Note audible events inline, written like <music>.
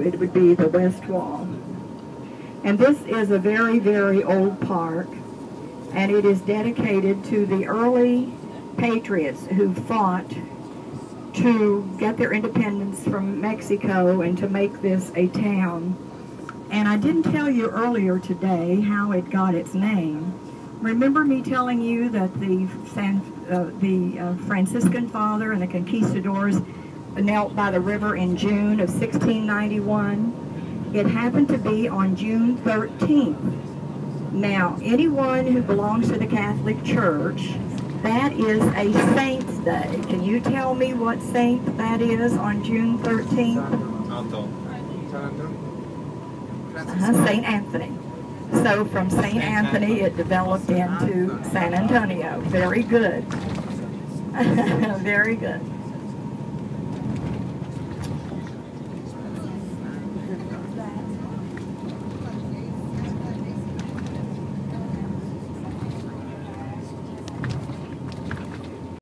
it would be the west wall. And this is a very, very old park, and it is dedicated to the early patriots who fought to get their independence from Mexico and to make this a town. And I didn't tell you earlier today how it got its name. Remember me telling you that the San, uh, the uh, Franciscan father and the conquistadors knelt by the river in June of 1691? It happened to be on June 13th. Now, anyone who belongs to the Catholic Church, that is a saint's day. Can you tell me what saint that is on June 13th? Uh-huh, St. Anthony. So from St. Anthony, it developed into San Antonio. Very good. <laughs> Very good.